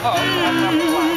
Oh,